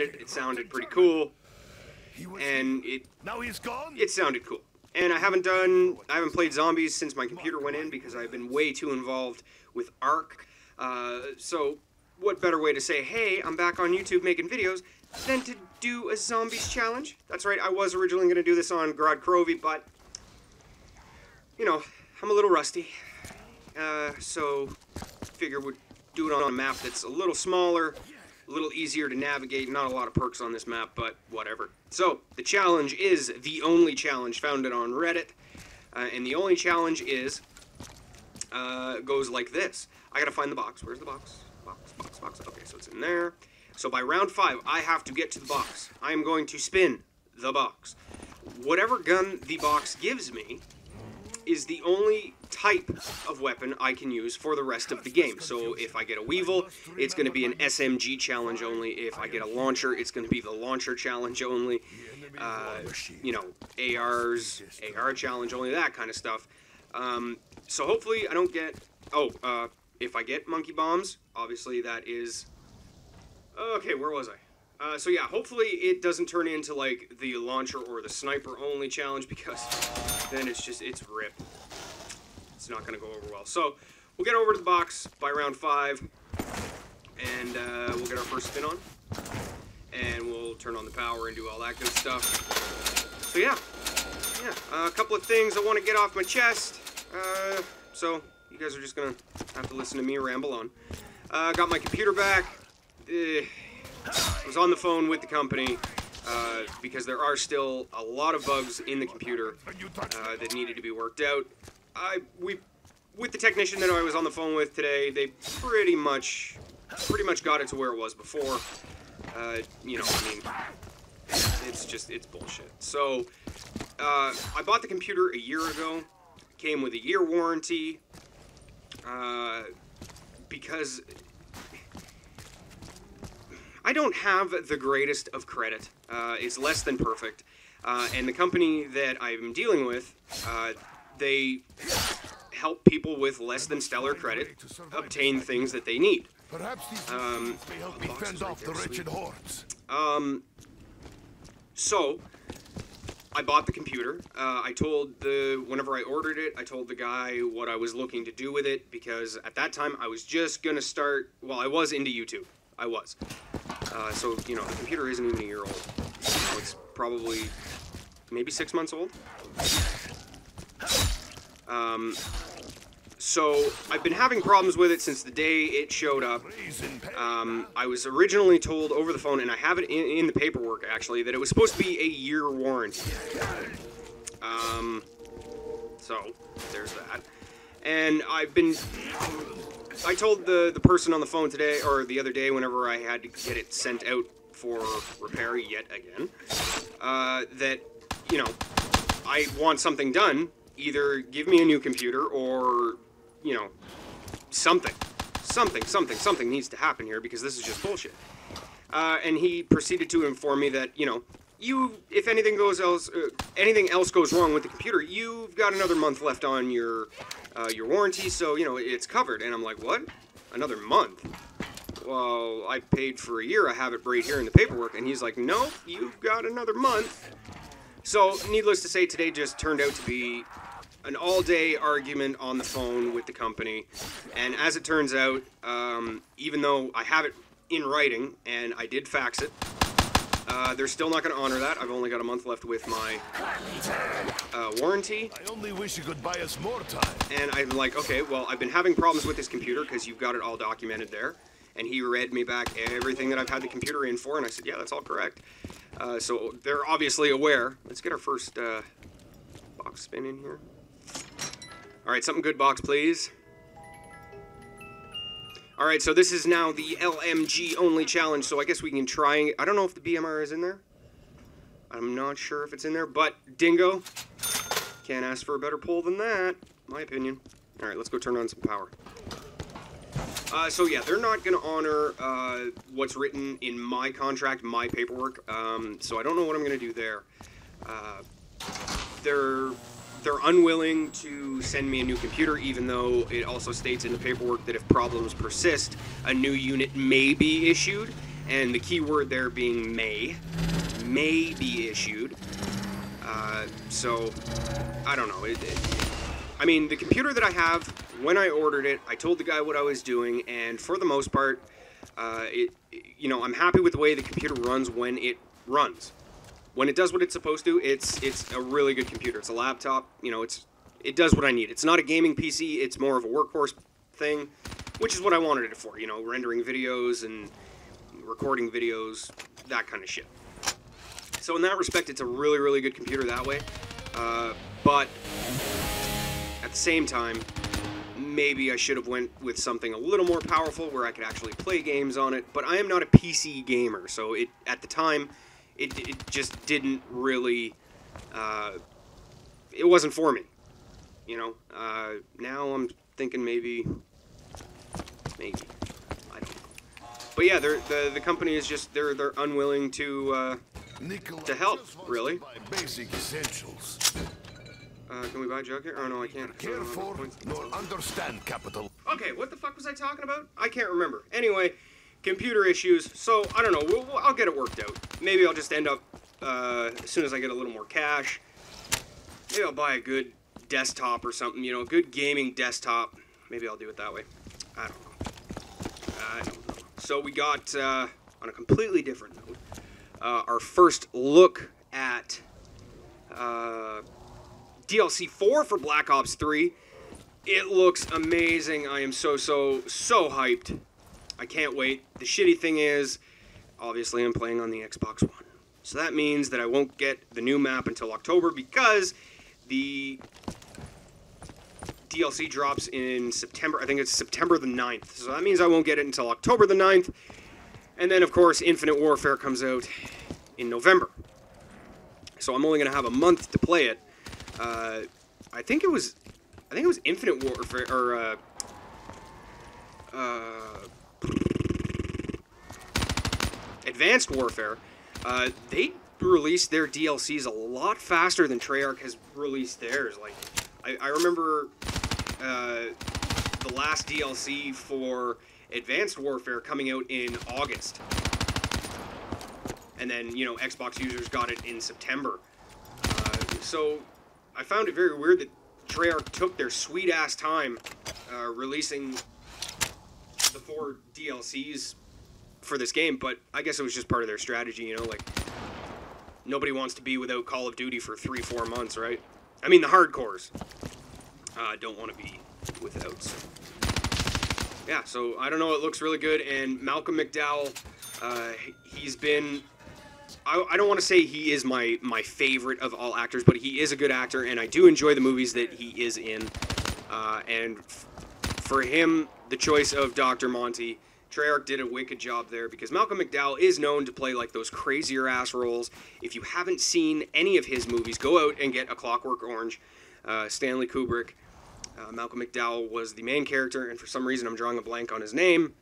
it, it sounded pretty cool, and it now he's gone. it sounded cool. And I haven't done, I haven't played zombies since my computer went in because I've been way too involved with Ark. Uh, so, what better way to say, hey, I'm back on YouTube making videos than to do a zombies challenge? That's right, I was originally going to do this on Gorod Krovi, but, you know, I'm a little rusty. Uh, so, figure we'd do it on a map that's a little smaller, a little easier to navigate. Not a lot of perks on this map, but whatever. So, the challenge is the only challenge founded on Reddit. Uh, and the only challenge is, uh, goes like this. I gotta find the box. Where's the box? Box, box, box. Okay, so it's in there. So by round five, I have to get to the box. I am going to spin the box. Whatever gun the box gives me is the only type of weapon I can use for the rest of the game. So if I get a Weevil, it's going to be an SMG challenge only. If I get a launcher, it's going to be the launcher challenge only. Uh, you know, ARs, AR challenge only, that kind of stuff. Um, so hopefully I don't get... Oh, uh, if I get monkey bombs, obviously that is... Okay, where was I? Uh, so yeah, hopefully it doesn't turn into like the launcher or the sniper only challenge because then it's just, it's rip. It's not going to go over well. So we'll get over to the box by round five and uh, we'll get our first spin on and we'll turn on the power and do all that good stuff. So yeah, yeah, uh, a couple of things I want to get off my chest. Uh, so you guys are just gonna have to listen to me ramble on. Uh, got my computer back. Uh, was on the phone with the company uh, because there are still a lot of bugs in the computer uh, that needed to be worked out. I we with the technician that I was on the phone with today, they pretty much pretty much got it to where it was before. Uh, you know, I mean, it's just it's bullshit. So uh, I bought the computer a year ago. Came with a year warranty. Uh, because I don't have the greatest of credit. Uh, it's less than perfect. Uh, and the company that I'm dealing with, uh, they help people with less than stellar credit obtain things that they need. Perhaps these Um, may help me fend off the wretched hordes. Um, so I bought the computer. Uh, I told the whenever I ordered it, I told the guy what I was looking to do with it because at that time I was just gonna start. Well, I was into YouTube. I was. Uh, so you know the computer isn't even a year old. Know, it's probably maybe six months old. Um, so I've been having problems with it since the day it showed up. Um, I was originally told over the phone, and I have it in, in the paperwork actually, that it was supposed to be a year warranty. Um, so there's that. And I've been. I told the the person on the phone today, or the other day, whenever I had to get it sent out for repair yet again, uh, that you know I want something done. Either give me a new computer, or you know something, something, something, something needs to happen here because this is just bullshit. Uh, and he proceeded to inform me that you know you, if anything goes else, uh, anything else goes wrong with the computer, you've got another month left on your uh, your warranty, so you know it's covered. And I'm like, what? Another month? Well, I paid for a year. I have it right here in the paperwork. And he's like, no, you've got another month. So, needless to say, today just turned out to be an all-day argument on the phone with the company. And as it turns out, um, even though I have it in writing and I did fax it, uh, they're still not going to honor that. I've only got a month left with my uh, warranty. I only wish you could buy us more time. And I'm like, okay, well, I've been having problems with this computer because you've got it all documented there. And he read me back everything that I've had the computer in for, and I said, yeah, that's all correct. Uh, so they're obviously aware. Let's get our first uh, box spin in here. All right, something good box, please. All right, so this is now the LMG only challenge, so I guess we can try. I don't know if the BMR is in there. I'm not sure if it's in there, but Dingo, can't ask for a better pull than that, my opinion. All right, let's go turn on some power. Uh, so yeah, they're not going to honor uh, what's written in my contract, my paperwork. Um, so I don't know what I'm going to do there. Uh, they're they're unwilling to send me a new computer, even though it also states in the paperwork that if problems persist, a new unit may be issued. and the key word there being may, may be issued. Uh, so, I don't know. It, it, I mean, the computer that I have, when I ordered it, I told the guy what I was doing, and for the most part, uh, it, you know, I'm happy with the way the computer runs when it runs. When it does what it's supposed to, it's it's a really good computer. It's a laptop. You know, it's it does what I need. It's not a gaming PC. It's more of a workhorse thing, which is what I wanted it for. You know, rendering videos and recording videos, that kind of shit. So in that respect, it's a really, really good computer that way. Uh, but at the same time, maybe I should have went with something a little more powerful where I could actually play games on it. But I am not a PC gamer, so it at the time, it, it just didn't really. Uh, it wasn't for me, you know. Uh, now I'm thinking maybe, maybe, I don't know. But yeah, they're, the the company is just they're they're unwilling to. Uh, To help, really. to basic essentials. uh, can we buy jug here? Oh no, I can't. Care for nor understand capital. Okay, what the fuck was I talking about? I can't remember. Anyway, computer issues. So I don't know. We'll, we'll- I'll get it worked out. Maybe I'll just end up uh, as soon as I get a little more cash. Maybe I'll buy a good desktop or something. You know, a good gaming desktop. Maybe I'll do it that way. I don't know. I don't know. So we got uh, on a completely different note. Uh, our first look at uh, DLC 4 for Black Ops 3. It looks amazing. I am so, so, so hyped. I can't wait. The shitty thing is, obviously, I'm playing on the Xbox One. So that means that I won't get the new map until October because the DLC drops in September. I think it's September the 9th. So that means I won't get it until October the 9th. And then, of course, Infinite Warfare comes out in November. So I'm only going to have a month to play it. Uh, I think it was, I think it was Infinite Warfare or uh, uh, Advanced Warfare. Uh, they released their DLCs a lot faster than Treyarch has released theirs. Like, I, I remember uh, the last DLC for Advanced Warfare coming out in August. And then, you know, Xbox users got it in September. Uh, so I found it very weird that Treyarch took their sweet ass time uh, releasing the four DLCs for this game, but I guess it was just part of their strategy, you know, like nobody wants to be without Call of Duty for three, four months, right? I mean, the hardcores uh, don't want to be without. So. Yeah, so I don't know. It looks really good, and Malcolm McDowell, uh, he's been. I, I don't want to say he is my my favorite of all actors, but he is a good actor, and I do enjoy the movies that he is in. Uh, and for him, the choice of Dr. Monty, Treyarch did a wicked job there because Malcolm McDowell is known to play like those crazier ass roles. If you haven't seen any of his movies, go out and get A Clockwork Orange. Uh, Stanley Kubrick. Uh, Malcolm McDowell was the main character, and for some reason I'm drawing a blank on his name.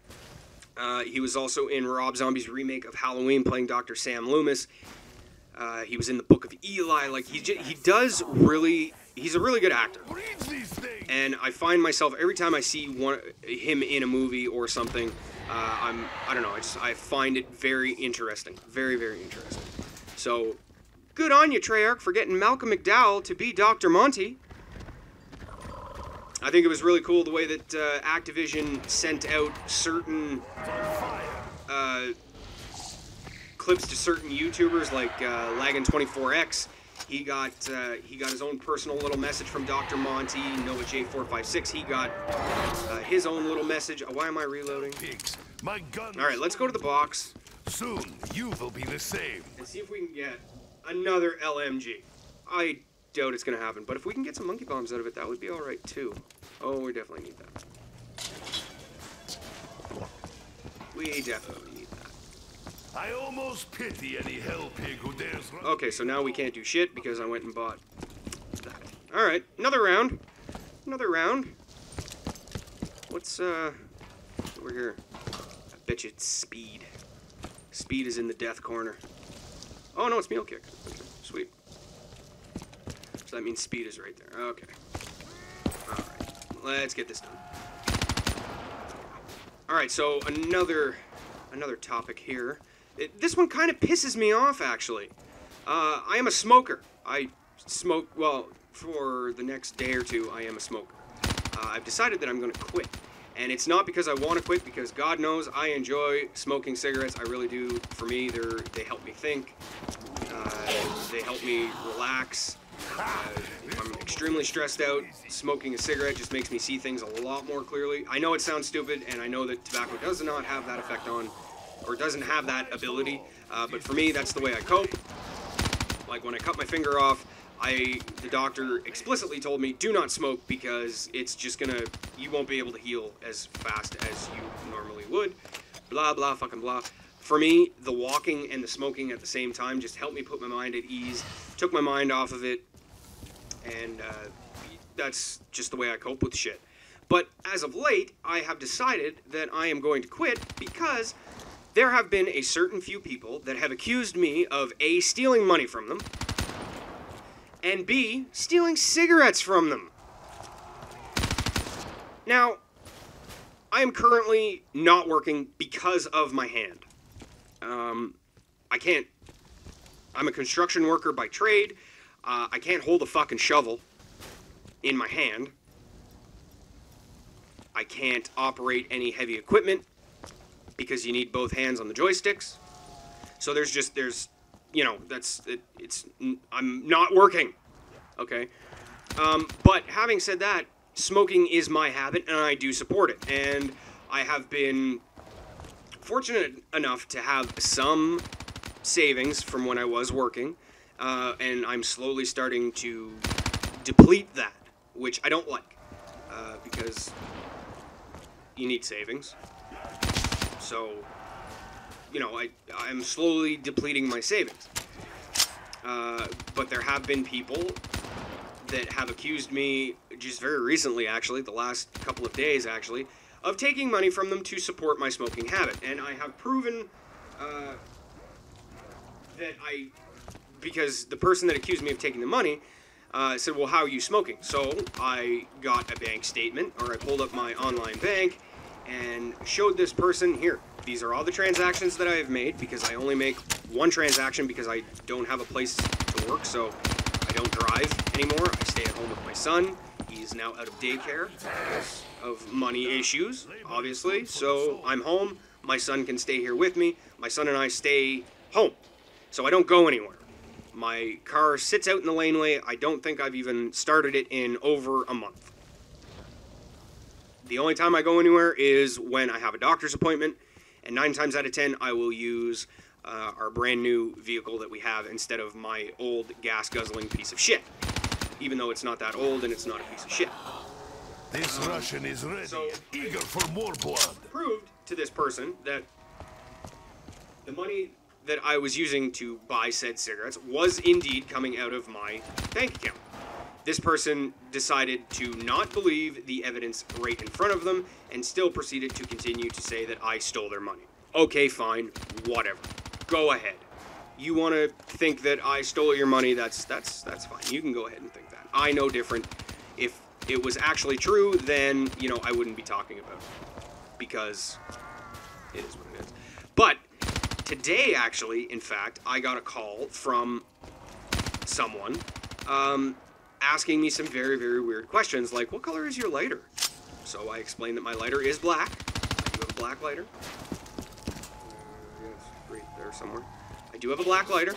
Uh, he was also in Rob Zombie's remake of Halloween, playing Dr. Sam Loomis. Uh, he was in the Book of Eli. Like he j- he does really. He's a really good actor and I find myself every time I see one him in a movie or something, uh, I'm I don't know, I I find it very interesting, very very interesting. So, good on you, Treyarch, for getting Malcolm McDowell to be Dr. Monty. I think it was really cool the way that uh, Activision sent out certain uh, clips to certain YouTubers like uh, Laggin24x. He got uh, he got his own personal little message from Dr. Monty. NoahJ456. He got uh, his own little message. Uh, Why am I reloading? Pigs. My gun. All right, let's go to the box Soon you will be the same. and see if we can get another LMG. I doubt it's gonna happen, but if we can get some monkey bombs out of it, that would be all right too. Oh, we definitely need that. We definitely need that. I almost pity any hell pig who dares. Okay, so now we can't do shit because I went and bought that. All right, another round. Another round. What's uh over here? I bet you it's speed. Speed is in the death corner. Oh no, it's Mule Kick. Okay, sweet. So that means speed is right there. Okay. All right, let's get this done. All right, so another another topic here. This one kind of pisses me off, actually. Uh, I am a smoker. I smoke, well, for the next day or two, I am a smoker. Uh, I've decided that I'm going to quit. And it's not because I want to quit, because God knows I enjoy smoking cigarettes. I really do. For me, they're, they help me think. Uh, they help me relax. Uh, I'm extremely stressed out, smoking a cigarette just makes me see things a lot more clearly. I know it sounds stupid, and I know that tobacco does not have that effect on, or doesn't have that ability, uh, but for me, that's the way I cope. Like when I cut my finger off, I the doctor explicitly told me do not smoke because it's just gonna you won't be able to heal as fast as you normally would. Blah blah fucking blah. For me, the walking and the smoking at the same time just helped me put my mind at ease, took my mind off of it, and uh, that's just the way I cope with shit. But as of late, I have decided that I am going to quit because there have been a certain few people that have accused me of A, stealing money from them, and B, stealing cigarettes from them. Now, I am currently not working because of my hand. Um, I can't. I'm a construction worker by trade. Uh, I can't hold a fucking shovel in my hand. I can't operate any heavy equipment because you need both hands on the joysticks. So there's just there's you know that's it, it's I'm not working. Okay. Um, but having said that, smoking is my habit and I do support it. And I have been fortunate enough to have some savings from when I was working, uh, and I'm slowly starting to deplete that, which I don't like, uh, because you need savings. So, you know, I, I'm slowly depleting my savings. Uh, but there have been people that have accused me just very recently, actually, the last couple of days, actually, of taking money from them to support my smoking habit. And I have proven uh, that I, because the person that accused me of taking the money uh, said, Well, how are you smoking? So I got a bank statement, or I pulled up my online bank and showed this person here. These are all the transactions that I have made because I only make one transaction because I don't have a place to work, so I don't drive anymore. I stay at home with my son. He's now out of daycare because of money issues, obviously. So I'm home. My son can stay here with me. My son and I stay home. So I don't go anywhere. My car sits out in the laneway. I don't think I've even started it in over a month. The only time I go anywhere is when I have a doctor's appointment, and nine times out of ten, I will use uh, our brand new vehicle that we have instead of my old gas guzzling piece of shit. Even though it's not that old and it's not a piece of shit. This Russian is ready, So- eager for more blood. Proved to this person that the money that I was using to buy said cigarettes was indeed coming out of my bank account. This person decided to not believe the evidence right in front of them and still proceeded to continue to say that I stole their money. Okay, fine, whatever. Go ahead. You want to think that I stole your money? That's that's that's fine. You can go ahead and think that. I know different. If it was actually true, then you know I wouldn't be talking about it because it is what it is. But today, actually, in fact, I got a call from someone um, asking me some very, very weird questions, like, "What color is your lighter?" So I explained that my lighter is black. I do have a black lighter. Uh, yes, right there somewhere. I do have a black lighter.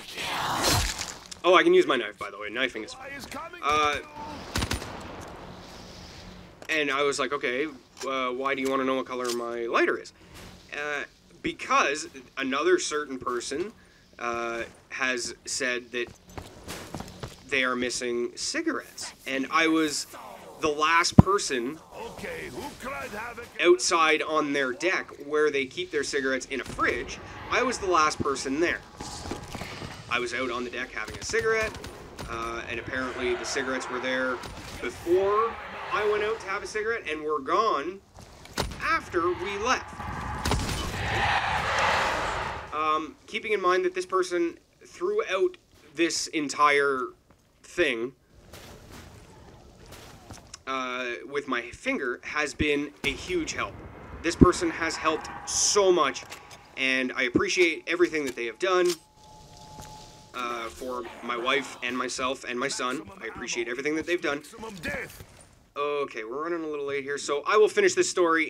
Oh, I can use my knife, by the way. Knifing is fine. Uh, and I was like, okay, uh, why do you want to know what color my lighter is? Uh, because another certain person uh, has said that they are missing cigarettes. And I was the last person Okay, who cried havoc? outside on their deck where they keep their cigarettes in a fridge. I was the last person there. I was out on the deck having a cigarette, uh, and apparently the cigarettes were there before I went out to have a cigarette and were gone after we left. Um, keeping in mind that this person throughout this entire thing uh, with my finger has been a huge help. This person has helped so much, and I appreciate everything that they have done uh, for my wife and myself and my son. I appreciate everything that they've done. Okay, we're running a little late here, so I will finish this story